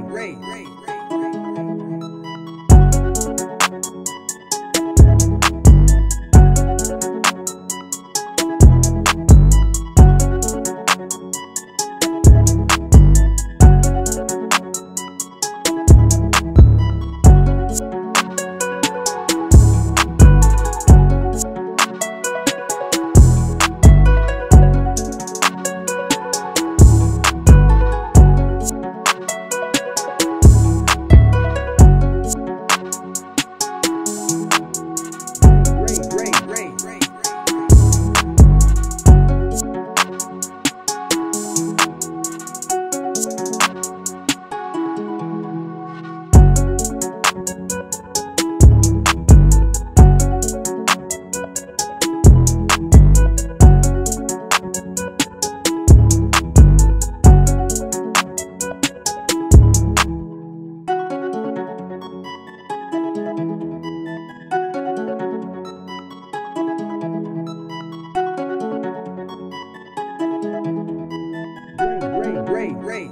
Ray. Ray, Ray.